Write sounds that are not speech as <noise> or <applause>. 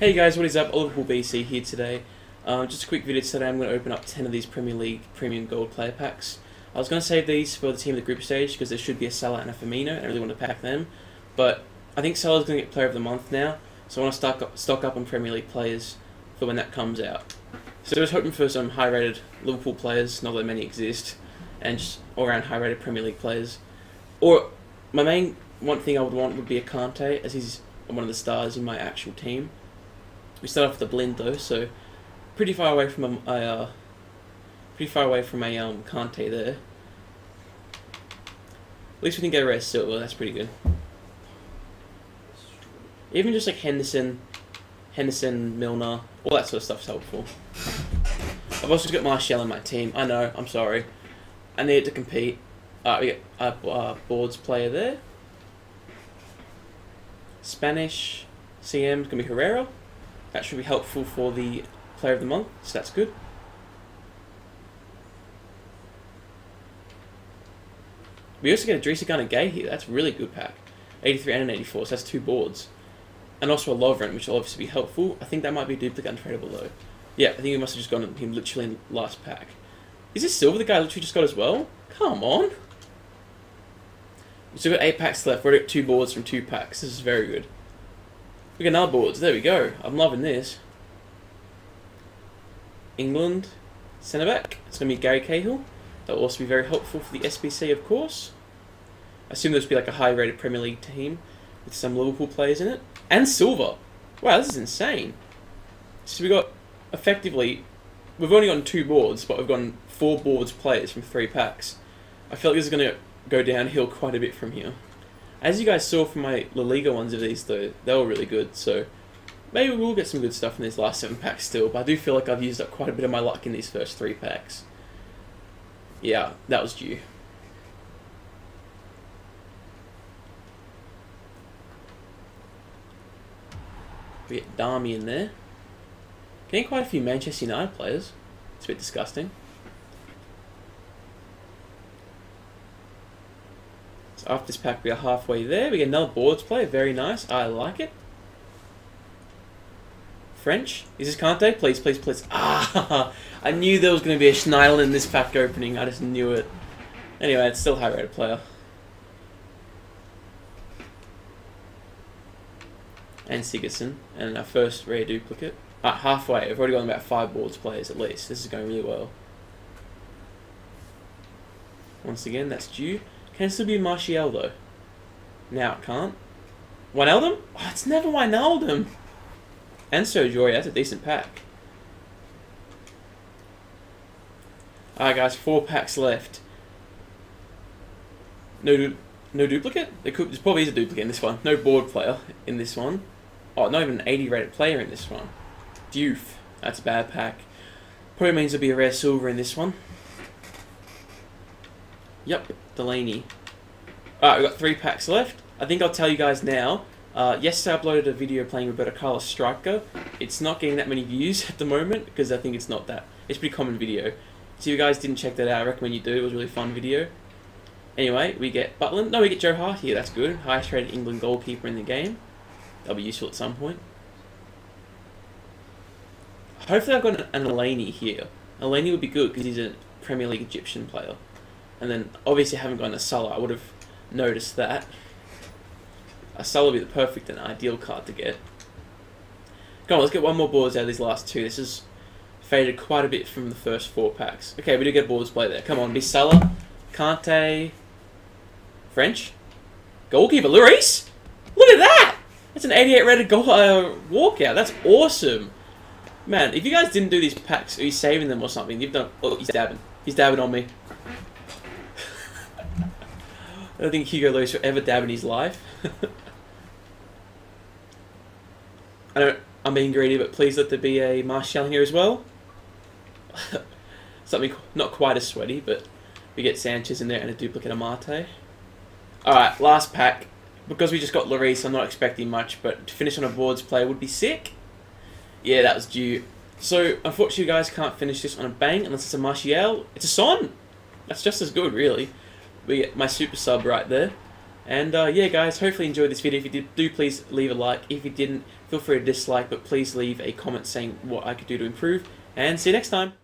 Hey guys, what is up? Liverpool BC here today. Um, just a quick video today. I'm going to open up 10 of these Premier League Premium Gold player packs. I was going to save these for the team of the group stage because there should be a Salah and a Firmino. and I really want to pack them. But I think Salah's going to get Player of the Month now, so I want to stock up, stock up on Premier League players for when that comes out. So I was hoping for some high-rated Liverpool players, not that many exist, and just all-around high-rated Premier League players. Or my main one thing I would want would be a Kante, as he's one of the stars in my actual team. We start off with a blind though, so pretty far away from a, a uh, pretty far away from a um, Kante there. At least we can get a rare silver. That's pretty good. Even just like Henderson, Henderson, Milner, all that sort of stuff's helpful. I've also got Martial in my team. I know. I'm sorry. I need to compete. Uh, we get a uh, boards player there. Spanish CM is gonna be Herrera. That should be helpful for the player of the month, so that's good. We also get a Idrissa Gana Gueye here. That's really good pack. 83 and an 84, so that's two boards. And also a Lovren, which will obviously be helpful. I think that might be a duplicate untradeable though. Yeah, I think we must have just gotten him literally in last pack. Is this Silver the guy literally just got as well? Come on. We still got eight packs left. We're at two boards from two packs. This is very good. We got another boards. There we go. I'm loving this. England centre back. It's going to be Gary Cahill. That will also be very helpful for the SBC, of course. I assume this will be like a high rated Premier League team with some Liverpool players in it. And silver. Wow, this is insane. So we got effectively, we've only gotten two boards, but we've gotten four boards players from three packs. I feel like this is going to go downhill quite a bit from here. As you guys saw from my La Liga ones of these, though, they were really good, so maybe we'll get some good stuff in these last seven packs still, but I do feel like I've used up quite a bit of my luck in these first three packs. Yeah, that was due. We get Darmian in there. Getting quite a few Manchester United players. It's a bit disgusting. After this pack, we are halfway there. We get another boards play. Very nice. I like it. French. Is this Kante? Please, please, please. <laughs> Ah! I knew there was going to be a Schneiderlin in this pack opening. I just knew it. Anyway, it's still high rated player. And Sigurdsson. And our first rare duplicate. Ah, halfway. I've already got about five boards players at least. This is going really well. Once again, that's due. Can still be Martial though. Now it can't. Wijnaldum? Oh, it's never Wijnaldum. And so Joy, that's a decent pack. Alright guys, four packs left. No no duplicate? There, could, there probably is a duplicate in this one. No board player in this one. Oh, not even an 80 rated player in this one. Diouf. That's a bad pack. Probably means there'll be a rare silver in this one. Yep, Delaney. Alright, we've got three packs left. I think I'll tell you guys now. Uh, yesterday I uploaded a video playing Roberto Carlos Striker. It's not getting that many views <laughs> at the moment because I think it's not that. It's a pretty common video. So if you guys didn't check that out, I recommend you do. It was a really fun video. Anyway, we get Butland. No, we get Joe Hart here. That's good. Highest rated England goalkeeper in the game. That'll be useful at some point. Hopefully I've got an, an here. Elneny would be good because he's a Premier League Egyptian player. And then obviously I haven't gotten a Salah. I would have noticed that. A Salah would be the perfect and ideal card to get. Come on, let's get one more boards out of these last two. This has faded quite a bit from the first four packs. Okay, we do get boards play there. Come on, be Salah, Kante, French, goalkeeper, Lloris. Look at that! That's an 88 rated goal uh, walkout. That's awesome. Man, if you guys didn't do these packs, are you saving them or something? You've done. Oh, he's dabbing. He's dabbing on me. I don't think Hugo Lloris will ever dab in his life. <laughs> I don't, I'm being greedy, but please let there be a Martial here as well. <laughs> Something not quite as sweaty, but we get Sanchez in there and a duplicate of Mata. Alright, last pack. Because we just got Lloris, I'm not expecting much, but to finish on a boards play would be sick. Yeah, that was due. So, unfortunately, you guys can't finish this on a bang unless it's a Martial. It's a Son! That's just as good, really we get my super sub right there. And uh, yeah, guys, hopefully you enjoyed this video. If you did, do please leave a like. If you didn't, feel free to dislike, but please leave a comment saying what I could do to improve. And see you next time.